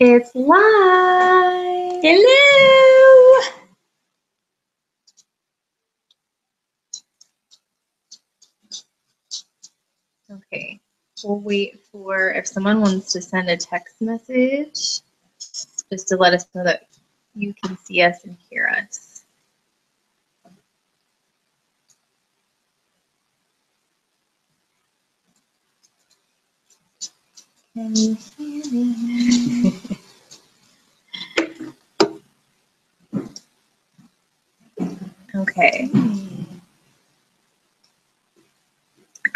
It's live. Hello. Okay. We'll wait for if someone wants to send a text message just to let us know that you can see us and hear us. Can you hear me? Okay. Hmm.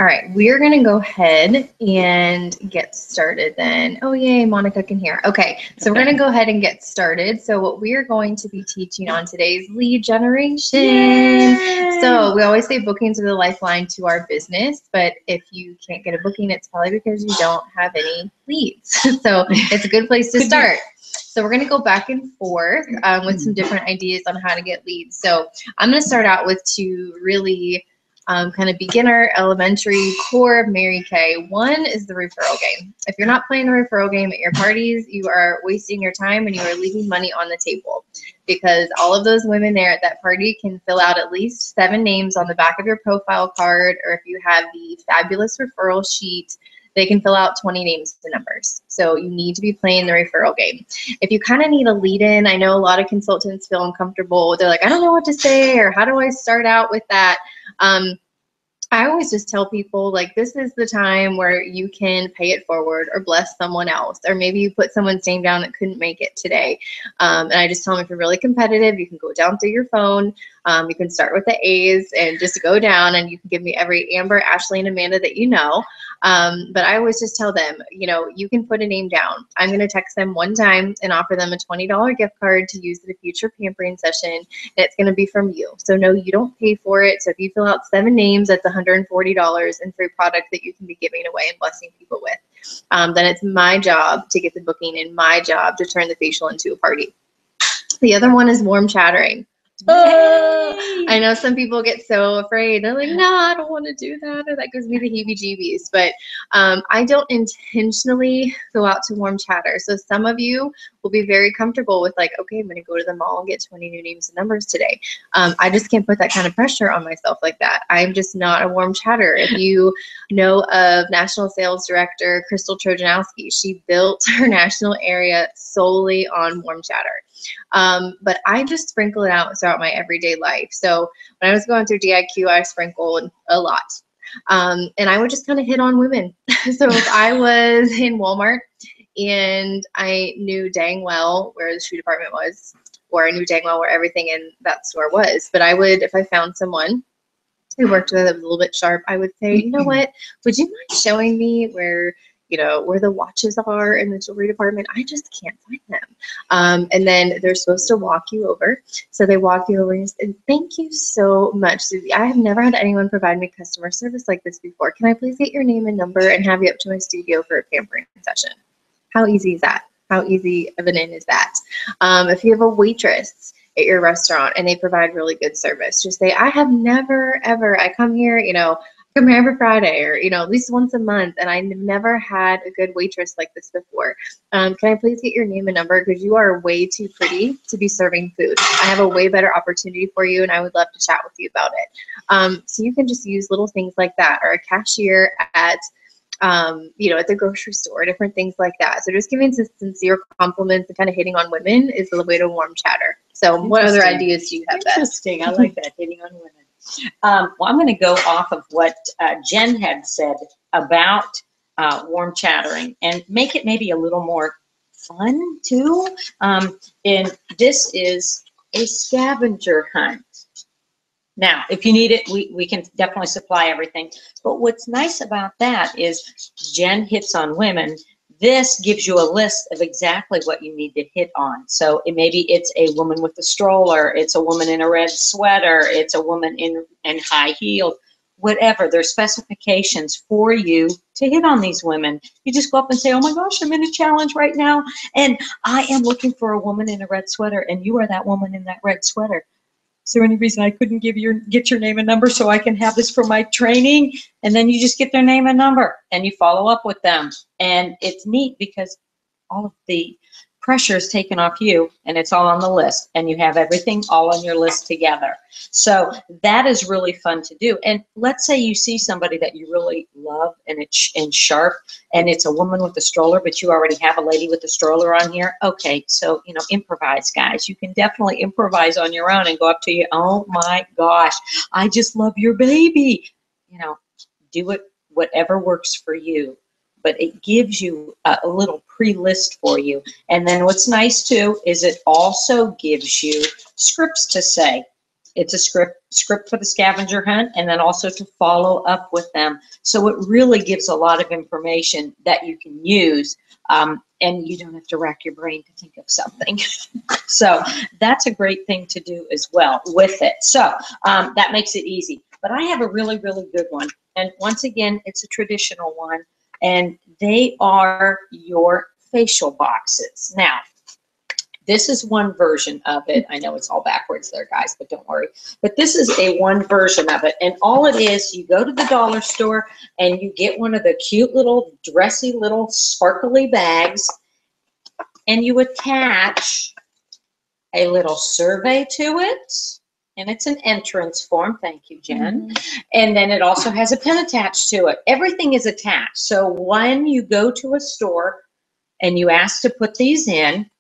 All right, we're gonna go ahead and get started then. Oh yay, Monica can hear. Okay, so we're gonna go ahead and get started. So what we are going to be teaching on today's lead generation. Yay. So we always say bookings are the lifeline to our business, but if you can't get a booking, it's probably because you don't have any leads. so it's a good place to start. So we're going to go back and forth um, with some different ideas on how to get leads. So I'm going to start out with two really um, kind of beginner, elementary, core of Mary Kay. One is the referral game. If you're not playing the referral game at your parties, you are wasting your time and you are leaving money on the table because all of those women there at that party can fill out at least seven names on the back of your profile card, or if you have the fabulous referral sheet, they can fill out 20 names and numbers. So you need to be playing the referral game. If you kind of need a lead in, I know a lot of consultants feel uncomfortable. They're like, I don't know what to say, or how do I start out with that? Um, I always just tell people like this is the time where you can pay it forward or bless someone else, or maybe you put someone's name down that couldn't make it today. Um, and I just tell them if you're really competitive, you can go down through your phone. Um, you can start with the A's and just go down, and you can give me every Amber, Ashley, and Amanda that you know. Um, but I always just tell them, you know, you can put a name down. I'm going to text them one time and offer them a $20 gift card to use at a future pampering session. And it's going to be from you. So, no, you don't pay for it. So, if you fill out seven names, that's $140 in free product that you can be giving away and blessing people with. Um, then it's my job to get the booking and my job to turn the facial into a party. The other one is warm chattering. I know some people get so afraid. They're like, no, I don't want to do that. Or that gives me the heebie jeebies. But um, I don't intentionally go out to warm chatter. So some of you will be very comfortable with, like, okay, I'm going to go to the mall and get 20 new names and numbers today. Um, I just can't put that kind of pressure on myself like that. I'm just not a warm chatter. If you know of National Sales Director Crystal Trojanowski, she built her national area solely on warm chatter. Um, but I just sprinkle it out throughout my everyday life. So when I was going through DIQ, I sprinkled a lot. Um, and I would just kind of hit on women. so if I was in Walmart and I knew dang well where the shoe department was, or I knew dang well where everything in that store was, but I would, if I found someone who worked with it that was a little bit sharp, I would say, you know what, would you mind showing me where you know, where the watches are in the jewelry department. I just can't find them. Um, and then they're supposed to walk you over. So they walk you over and say, thank you so much, Susie. I have never had anyone provide me customer service like this before. Can I please get your name and number and have you up to my studio for a pampering session? How easy is that? How easy of an in is that? Um, if you have a waitress, at your restaurant and they provide really good service. Just say, I have never, ever, I come here, you know, come here every Friday or, you know, at least once a month. And I've never had a good waitress like this before. Um, can I please get your name and number? Because you are way too pretty to be serving food. I have a way better opportunity for you and I would love to chat with you about it. Um, so you can just use little things like that or a cashier at um, you know, at the grocery store, different things like that. So just giving sincere compliments and kind of hitting on women is the way to warm chatter. So what other ideas do you have? Interesting. I like that, hitting on women. Um, well, I'm going to go off of what uh, Jen had said about uh, warm chattering and make it maybe a little more fun too. Um, and this is a scavenger hunt. Now, if you need it, we, we can definitely supply everything. But what's nice about that is Jen hits on women. This gives you a list of exactly what you need to hit on. So it, maybe it's a woman with a stroller, it's a woman in a red sweater, it's a woman in, in high heels, whatever. There's specifications for you to hit on these women. You just go up and say, oh my gosh, I'm in a challenge right now. And I am looking for a woman in a red sweater and you are that woman in that red sweater. Is there any reason I couldn't give your get your name and number so I can have this for my training? And then you just get their name and number and you follow up with them. And it's neat because all of the pressure is taken off you and it's all on the list and you have everything all on your list together. So that is really fun to do. And let's say you see somebody that you really love and it's and sharp and it's a woman with a stroller, but you already have a lady with a stroller on here. Okay, so you know, improvise, guys. You can definitely improvise on your own and go up to you. Oh my gosh, I just love your baby. You know, do it whatever works for you but it gives you a, a little pre-list for you. And then what's nice too is it also gives you scripts to say. It's a script script for the scavenger hunt and then also to follow up with them. So it really gives a lot of information that you can use um, and you don't have to rack your brain to think of something. so that's a great thing to do as well with it. So um, that makes it easy. But I have a really, really good one. And once again, it's a traditional one and they are your facial boxes. Now, this is one version of it. I know it's all backwards there, guys, but don't worry. But this is a one version of it. And all it is, you go to the dollar store and you get one of the cute little dressy little sparkly bags and you attach a little survey to it and it's an entrance form. Thank you, Jen. Mm-hmm. And then it also has a pin attached to it. Everything is attached. So when you go to a store and you ask to put these in,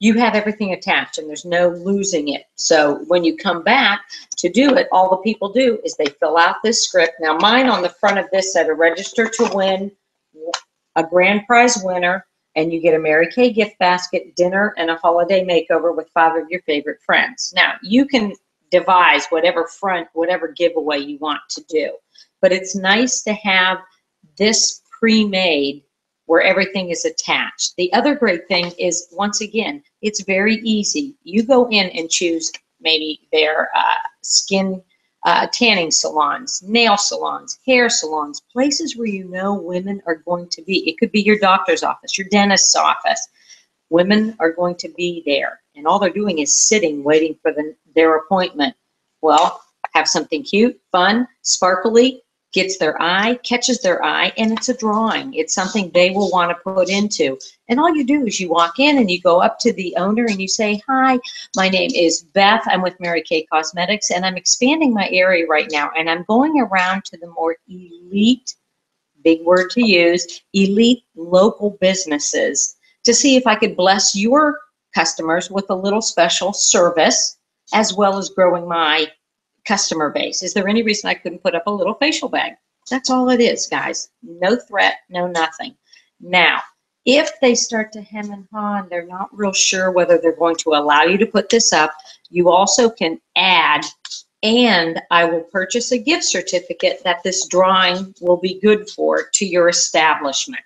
you have everything attached and there's no losing it. So when you come back to do it, all the people do is they fill out this script. Now mine on the front of this said a register to win a grand prize winner and you get a Mary Kay gift basket, dinner, and a holiday makeover with five of your favorite friends. Now you can devise whatever front, whatever giveaway you want to do. But it's nice to have this pre-made where everything is attached. The other great thing is, once again, it's very easy. You go in and choose maybe their uh, skin uh, tanning salons, nail salons, hair salons, places where you know women are going to be. It could be your doctor's office, your dentist's office. Women are going to be there, and all they're doing is sitting, waiting for the, their appointment. Well, have something cute, fun, sparkly, gets their eye, catches their eye, and it's a drawing. It's something they will want to put into. And all you do is you walk in and you go up to the owner and you say, Hi, my name is Beth. I'm with Mary Kay Cosmetics, and I'm expanding my area right now. And I'm going around to the more elite, big word to use, elite local businesses to see if I could bless your customers with a little special service as well as growing my customer base. Is there any reason I couldn't put up a little facial bag? That's all it is, guys. No threat, no nothing. Now, if they start to hem and haw and they're not real sure whether they're going to allow you to put this up, you also can add and I will purchase a gift certificate that this drawing will be good for to your establishment.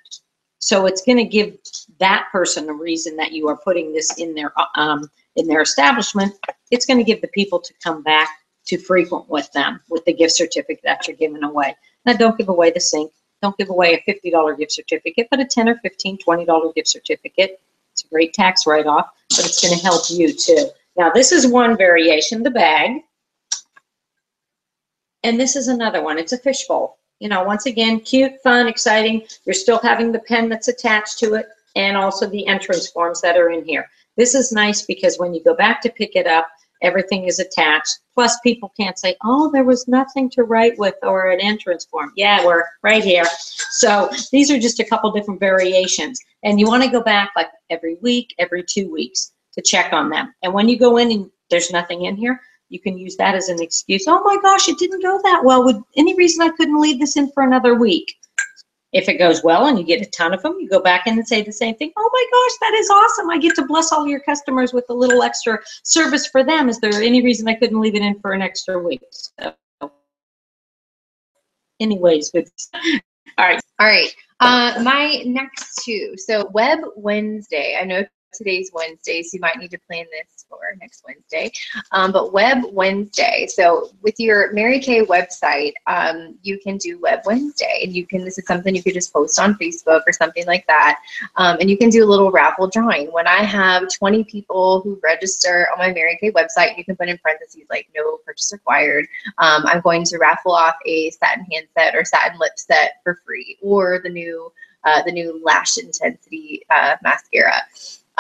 So it's going to give that person a reason that you are putting this in their um, in their establishment, it's going to give the people to come back to frequent with them with the gift certificate that you're giving away. Now, don't give away the sink. Don't give away a $50 gift certificate, but a 10 or 15, $20 gift certificate. It's a great tax write-off, but it's going to help you too. Now, this is one variation, the bag. And this is another one. It's a fishbowl. You know, once again, cute, fun, exciting. You're still having the pen that's attached to it and also the entrance forms that are in here. This is nice because when you go back to pick it up, everything is attached. Plus, people can't say, oh, there was nothing to write with or an entrance form. Yeah, we're right here. So these are just a couple different variations. And you want to go back like every week, every two weeks to check on them. And when you go in and there's nothing in here, you can use that as an excuse. Oh my gosh, it didn't go that well. Would any reason I couldn't leave this in for another week? If it goes well and you get a ton of them, you go back in and say the same thing. Oh my gosh, that is awesome. I get to bless all your customers with a little extra service for them. Is there any reason I couldn't leave it in for an extra week? So, anyways, good. All right. All right. Uh, my next two. So Web Wednesday. I know today's Wednesday, so you might need to plan this for next Wednesday. Um, but Web Wednesday, so with your Mary Kay website, um, you can do Web Wednesday, and you can. This is something you could just post on Facebook or something like that, um, and you can do a little raffle drawing. When I have 20 people who register on my Mary Kay website, you can put in parentheses like no purchase required. Um, I'm going to raffle off a satin hand set or satin lip set for free, or the new uh, the new lash intensity uh, mascara.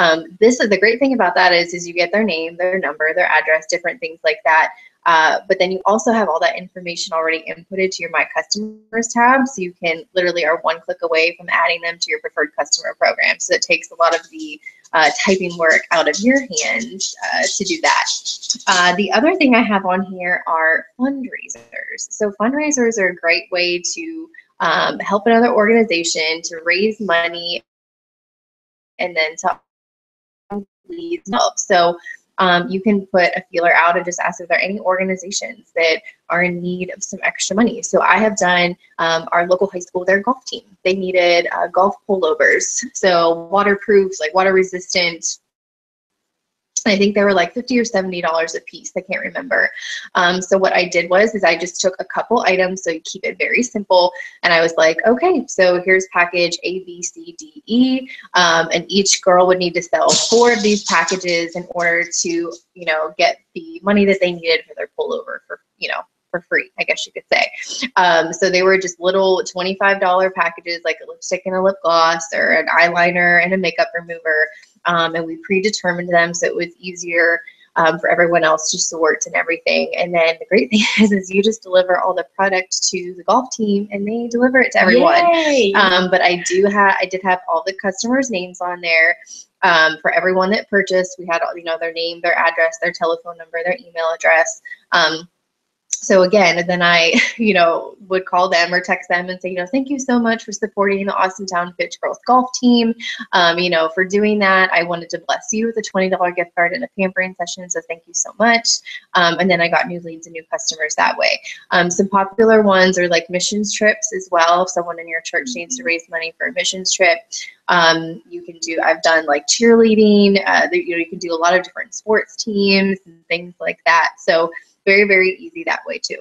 Um, this is the great thing about that is, is you get their name, their number, their address, different things like that. Uh, but then you also have all that information already inputted to your My Customers tab. So you can literally are one click away from adding them to your preferred customer program. So it takes a lot of the uh, typing work out of your hands uh, to do that. Uh, the other thing I have on here are fundraisers. So fundraisers are a great way to um, help another organization to raise money and then to leads help. So um, you can put a feeler out and just ask if there are any organizations that are in need of some extra money. So I have done um, our local high school, their golf team. They needed uh, golf pullovers, so waterproof, like water resistant I think they were like 50 or 70 dollars a piece. I can't remember. Um, so what I did was is I just took a couple items, so you keep it very simple, and I was like, okay, so here's package A, B, C, D, E, um, and each girl would need to sell four of these packages in order to, you know, get the money that they needed for their pullover for, you know, for free, I guess you could say. Um, so they were just little $25 packages like a lipstick and a lip gloss or an eyeliner and a makeup remover um, and we predetermined them so it was easier um, for everyone else to sort and everything. And then the great thing is, is you just deliver all the product to the golf team, and they deliver it to everyone. Um, but I do have, I did have all the customers' names on there. Um, for everyone that purchased, we had all, you know, their name, their address, their telephone number, their email address. Um, so again, and then I, you know, would call them or text them and say, you know, thank you so much for supporting the Austintown Fitch Girls Golf Team. Um, you know, for doing that, I wanted to bless you with a $20 gift card and a pampering session. So thank you so much. Um, and then I got new leads and new customers that way. Um, some popular ones are like missions trips as well. If someone in your church needs to raise money for a missions trip, um, you can do, I've done like cheerleading, uh, you know, you can do a lot of different sports teams and things like that. So very, very easy that way too.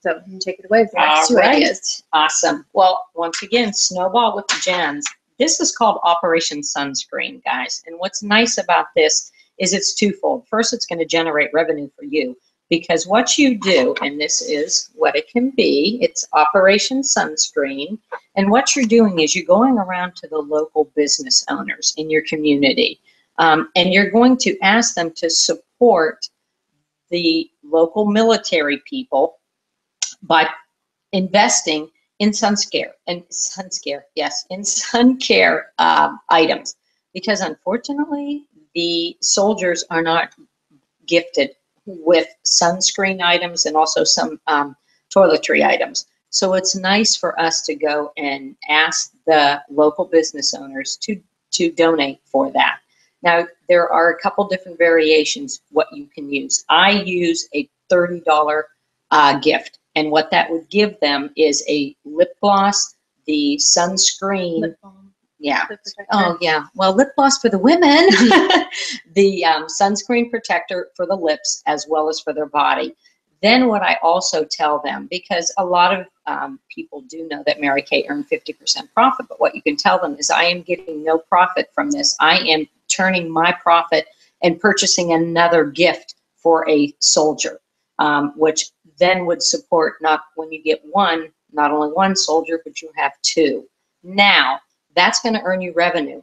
So you can take it away for the next All two right. ideas. Awesome. Well, once again, snowball with the gens. This is called Operation Sunscreen, guys. And what's nice about this is it's twofold. First, it's going to generate revenue for you because what you do, and this is what it can be, it's Operation Sunscreen. And what you're doing is you're going around to the local business owners in your community. Um, and you're going to ask them to support the local military people by investing in sun scare and sun scare, yes, in sun care um, items. Because unfortunately, the soldiers are not gifted with sunscreen items and also some um, toiletry items. So it's nice for us to go and ask the local business owners to, to donate for that. Now, there are a couple different variations what you can use. I use a $30 uh, gift, and what that would give them is a lip gloss, the sunscreen. Lip balm, yeah. lip. Oh, yeah. Well, lip gloss for the women, the um, sunscreen protector for the lips as well as for their body. Then what I also tell them, because a lot of um, people do know that Mary Kay earned 50% profit, but what you can tell them is I am getting no profit from this. I am turning my profit and purchasing another gift for a soldier, um, which then would support not when you get one, not only one soldier, but you have two. Now, that's going to earn you revenue.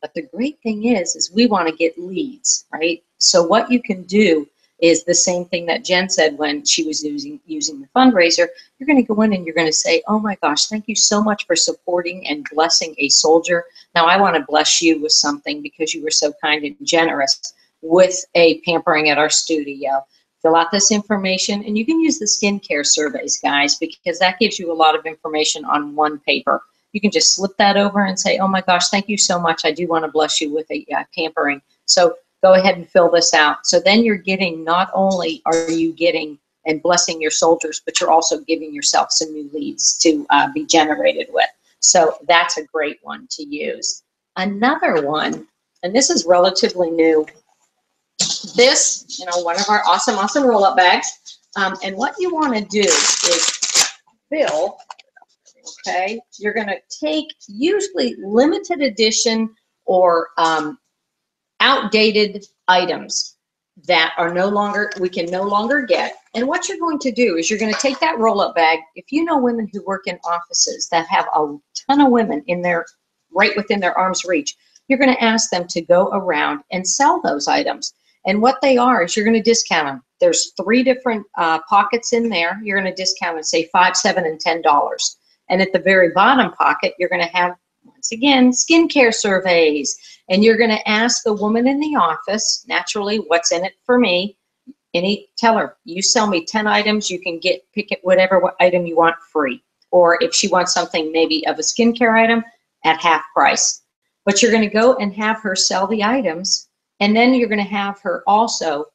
But the great thing is, is we want to get leads, right? So what you can do is the same thing that Jen said when she was using using the fundraiser. You're going to go in and you're going to say, "Oh my gosh, thank you so much for supporting and blessing a soldier. Now I want to bless you with something because you were so kind and generous with a pampering at our studio." Fill out this information, and you can use the skincare surveys, guys, because that gives you a lot of information on one paper. You can just slip that over and say, "Oh my gosh, thank you so much. I do want to bless you with a uh, pampering." So go ahead and fill this out. So then you're getting, not only are you getting and blessing your soldiers, but you're also giving yourself some new leads to uh, be generated with. So that's a great one to use. Another one, and this is relatively new. This, you know, one of our awesome, awesome roll-up bags. Um, and what you want to do is fill, okay, you're going to take usually limited edition or um, outdated items that are no longer, we can no longer get. And what you're going to do is you're going to take that roll-up bag. If you know women who work in offices that have a ton of women in their, right within their arm's reach, you're going to ask them to go around and sell those items. And what they are is you're going to discount them. There's three different uh, pockets in there. You're going to discount and say five, seven, and ten dollars. And at the very bottom pocket, you're going to have once again skincare surveys, and you're going to ask the woman in the office naturally what's in it for me. Any tell her you sell me ten items, you can get pick it whatever item you want free. Or if she wants something maybe of a skincare item at half price. But you're going to go and have her sell the items and then you're going to have her also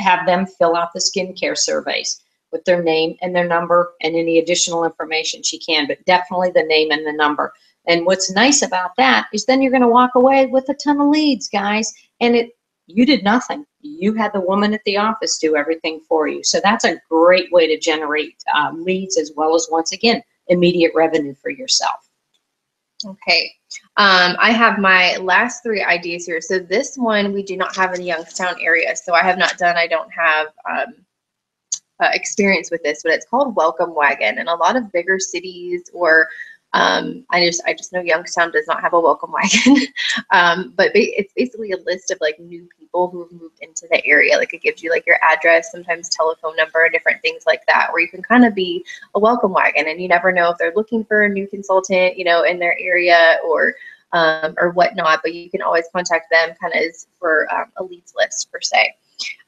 have them fill out the skincare surveys with their name and their number and any additional information she can, but definitely the name and the number. And what's nice about that is then you're going to walk away with a ton of leads, guys. And it you did nothing. You had the woman at the office do everything for you. So that's a great way to generate uh, leads as well as, once again, immediate revenue for yourself. Okay. Um, I have my last three ideas here. So this one we do not have in the Youngstown area. So I have not done, I don't have um, uh, experience with this, but it's called Welcome Wagon. And a lot of bigger cities or um, I just I just know Youngstown does not have a welcome wagon, um, but it's basically a list of like new people who have moved into the area. Like it gives you like your address, sometimes telephone number, different things like that, where you can kind of be a welcome wagon, and you never know if they're looking for a new consultant, you know, in their area or um, or whatnot. But you can always contact them, kind of for um, a leads list per se.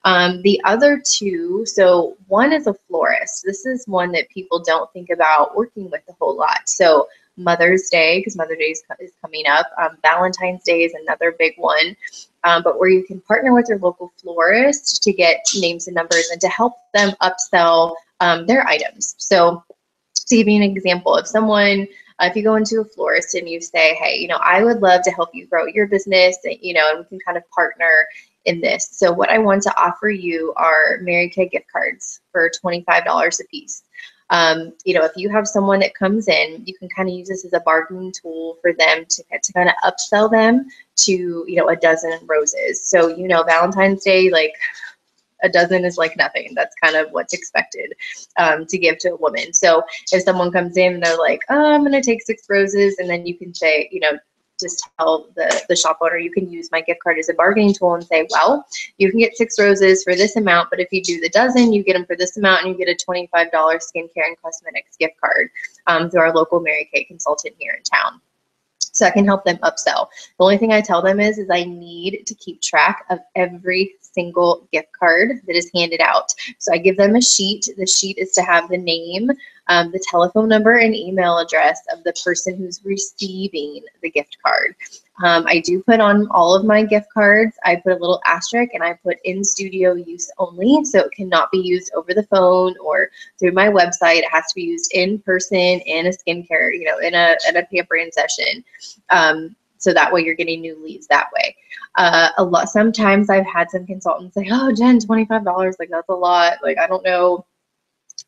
Um, the other two, so one is a florist. This is one that people don't think about working with a whole lot. So Mother's Day, because Mother's Day is, is coming up. Um, Valentine's Day is another big one. Um, but where you can partner with your local florist to get names and numbers and to help them upsell um, their items. So to give you an example, if someone uh, if you go into a florist and you say, hey, you know, I would love to help you grow your business, and, you know, and we can kind of partner in this. So what I want to offer you are Mary Kay gift cards for $25 a piece. Um, you know, if you have someone that comes in, you can kind of use this as a bargaining tool for them to, to kind of upsell them to, you know, a dozen roses. So, you know, Valentine's Day, like a dozen is like nothing. That's kind of what's expected um, to give to a woman. So if someone comes in and they're like, oh, I'm going to take six roses, and then you can say, you know, just tell the, the shop owner you can use my gift card as a bargaining tool and say, well, you can get six roses for this amount, but if you do the dozen, you get them for this amount and you get a $25 skincare and cosmetics gift card um, through our local Mary Kay consultant here in town so I can help them upsell. The only thing I tell them is, is I need to keep track of every single gift card that is handed out. So I give them a sheet. The sheet is to have the name, um, the telephone number, and email address of the person who's receiving the gift card. Um, I do put on all of my gift cards. I put a little asterisk and I put in studio use only. So it cannot be used over the phone or through my website. It has to be used in person in a skincare, you know, in a, in a pampering session. Um, so that way you're getting new leads that way. Uh, a lot. Sometimes I've had some consultants say, "Oh, Jen, twenty five dollars, like that's a lot. Like I don't know."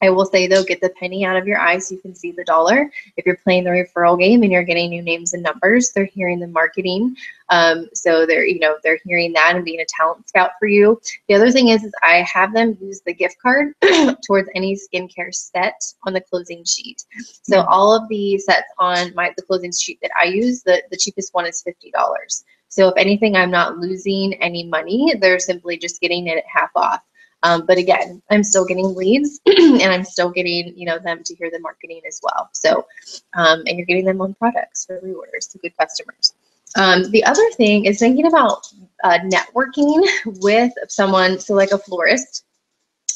I will say though, get the penny out of your eye so you can see the dollar. If you're playing the referral game and you're getting new names and numbers, they're hearing the marketing. Um, so they're, you know, they're hearing that and being a talent scout for you. The other thing is, is I have them use the gift card towards any skincare set on the closing sheet. So mm-hmm. all of the sets on my the closing sheet that I use, the, the cheapest one is fifty dollars. So if anything, I'm not losing any money. They're simply just getting it at half off. Um, but again, I'm still getting leads and I'm still getting, you know, them to hear the marketing as well. So, um, and you're getting them on products for reorders to good customers. Um, the other thing is thinking about uh, networking with someone, so like a florist.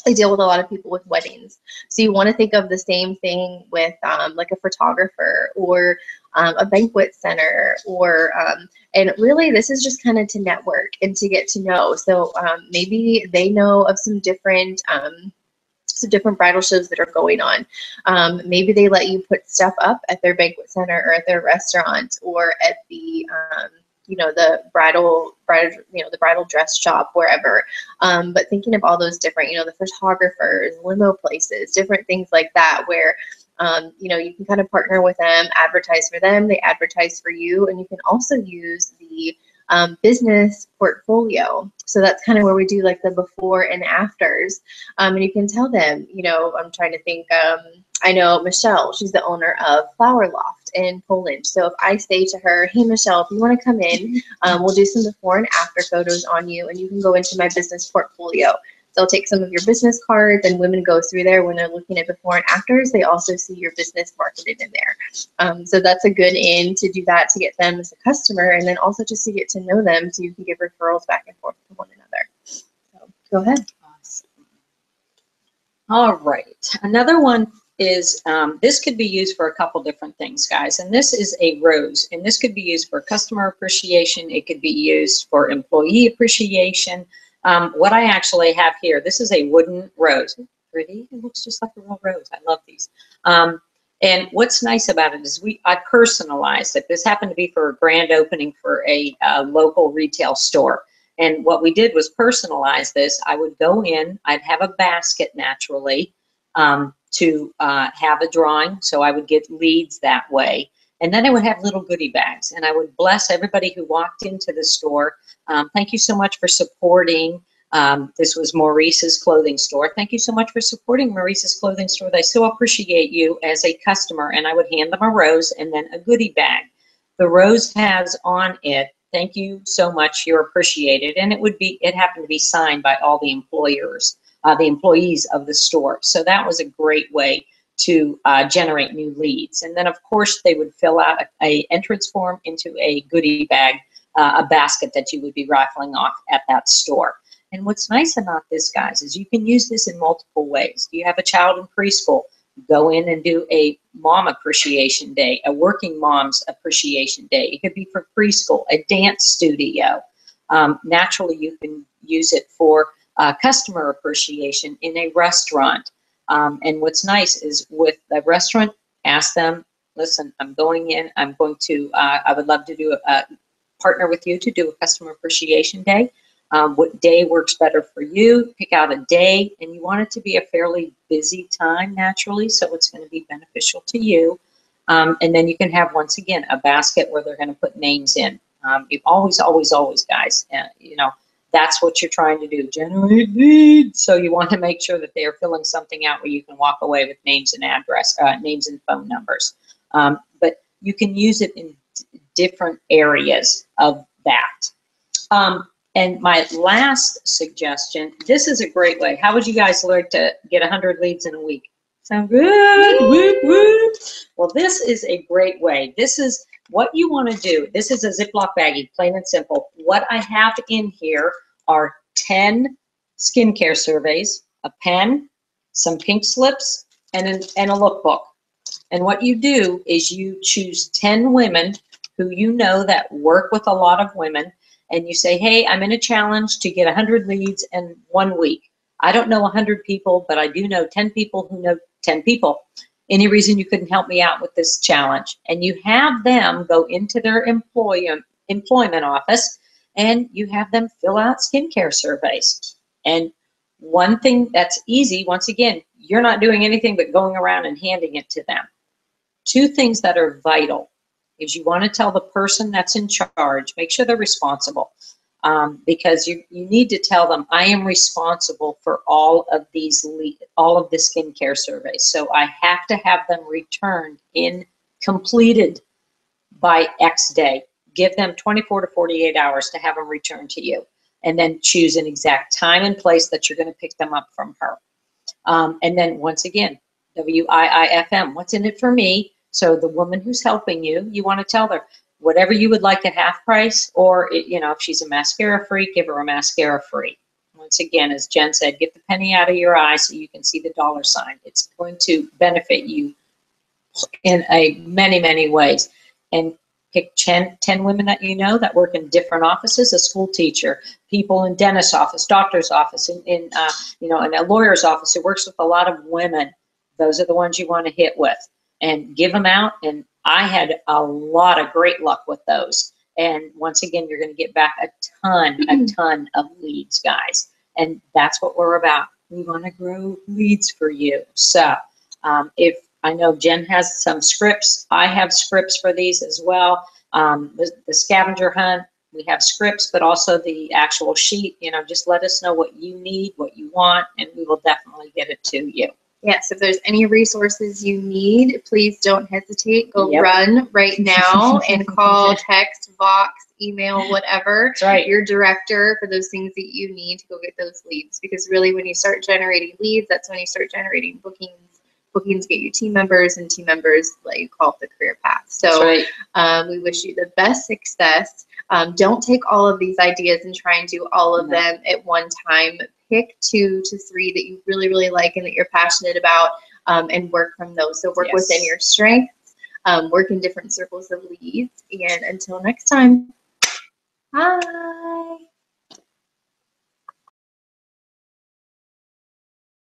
I deal with a lot of people with weddings. So you want to think of the same thing with um, like a photographer or um, a banquet center or um, and really this is just kind of to network and to get to know so um, maybe they know of some different um, some different bridal shows that are going on um, maybe they let you put stuff up at their banquet center or at their restaurant or at the you know the bridal bridal you know the bridal dress shop wherever. Um, but thinking of all those different you know the photographers limo places different things like that where um, you know, you can kind of partner with them, advertise for them, they advertise for you, and you can also use the um, business portfolio. So that's kind of where we do like the before and afters. Um, and you can tell them, you know, I'm trying to think, um, I know Michelle, she's the owner of Flower Loft in Poland. So if I say to her, hey, Michelle, if you want to come in, um, we'll do some before and after photos on you, and you can go into my business portfolio. They'll take some of your business cards, and women go through there when they're looking at before and afters. They also see your business marketed in there. Um, so that's a good in to do that to get them as a customer, and then also just to get to know them so you can give referrals back and forth to one another. So go ahead. All right. Another one is um, this could be used for a couple different things, guys. And this is a rose. And this could be used for customer appreciation. It could be used for employee appreciation. Um, what I actually have here, this is a wooden rose. Pretty. It looks just like a real rose. I love these. Um, and what's nice about it is we I personalized it. This happened to be for a grand opening for a uh, local retail store. And what we did was personalize this. I would go in, I'd have a basket naturally um, to uh, have a drawing. So I would get leads that way. And then I would have little goodie bags and I would bless everybody who walked into the store. Um, thank you so much for supporting. Um, this was Maurice's clothing store. Thank you so much for supporting Maurice's clothing store. I so appreciate you as a customer. And I would hand them a rose and then a goodie bag. The rose has on it, thank you so much, you're appreciated. And it would be, it happened to be signed by all the employers, uh, the employees of the store. So that was a great way to uh, generate new leads. And then of course they would fill out a, a entrance form into a goodie bag, uh, a basket that you would be raffling off at that store. And what's nice about this, guys, is you can use this in multiple ways. You have a child in preschool, go in and do a mom appreciation day, a working mom's appreciation day. It could be for preschool, a dance studio. Um, naturally, you can use it for uh, customer appreciation in a restaurant. Um, and what's nice is with the restaurant, ask them, listen, I'm going in, I'm going to, uh, I would love to do a, partner with you to do a customer appreciation day. Um, what day works better for you? Pick out a day, and you want it to be a fairly busy time naturally, so it's going to be beneficial to you. Um, and then you can have, once again, a basket where they're going to put names in. Um, always, always, always, guys, uh, you know, that's what you're trying to do, generate leads. So you want to make sure that they are filling something out where you can walk away with names and address, uh, names and phone numbers. Um, but you can use it in different areas of that. Um, and my last suggestion, this is a great way. How would you guys like to get 100 leads in a week? Sound good? Well, this is a great way. This is what you want to do. This is a Ziploc baggie, plain and simple. What I have in here are 10 skincare surveys, a pen, some pink slips, and, an, and a lookbook. And what you do is you choose 10 women who you know that work with a lot of women and you say, hey, I'm in a challenge to get 100 leads in one week. I don't know 100 people, but I do know 10 people who know 10 people. Any reason you couldn't help me out with this challenge? And you have them go into their employment employment office and you have them fill out skincare surveys. And one thing that's easy, once again, you're not doing anything but going around and handing it to them. Two things that are vital is you want to tell the person that's in charge, make sure they're responsible. Um, because you, you need to tell them I am responsible for all of these all of the skincare surveys. So I have to have them returned in completed by X day. Give them 24 to 48 hours to have them returned to you, and then choose an exact time and place that you're going to pick them up from her. Um, and then once again, WIIFM, what's in it for me? So the woman who's helping you, you want to tell her whatever you would like at half price, or you know, if she's a mascara freak, give her a mascara free. Once again, as Jen said, get the penny out of your eye so you can see the dollar sign. It's going to benefit you in a many, many ways. And pick 10, 10 women that you know that work in different offices, a school teacher, people in dentist's office, doctor's office, in, in uh, you know, in a lawyer's office who works with a lot of women. Those are the ones you want to hit with and give them out. And I had a lot of great luck with those. And once again, you're going to get back a ton, a ton of leads, guys. And that's what we're about. We want to grow leads for you. So um, if I know Jen has some scripts, I have scripts for these as well. Um, the, the scavenger hunt, we have scripts, but also the actual sheet. You know, just let us know what you need, what you want, and we will definitely get it to you. Yes, if there's any resources you need, please don't hesitate. Go Yep. run right now and call, text, Vox, email, whatever. That's right. Your director for those things that you need to go get those leads. Because really, when you start generating leads, that's when you start generating bookings. Bookings get you team members, and team members let you call the career path. So right. um, we wish you the best success. Um, don't take all of these ideas and try and do all of No. them at one time. Pick two to three that you really, really like and that you're passionate about um, and work from those. So work Yes. within your strengths, um, work in different circles of leads. And until next time, bye.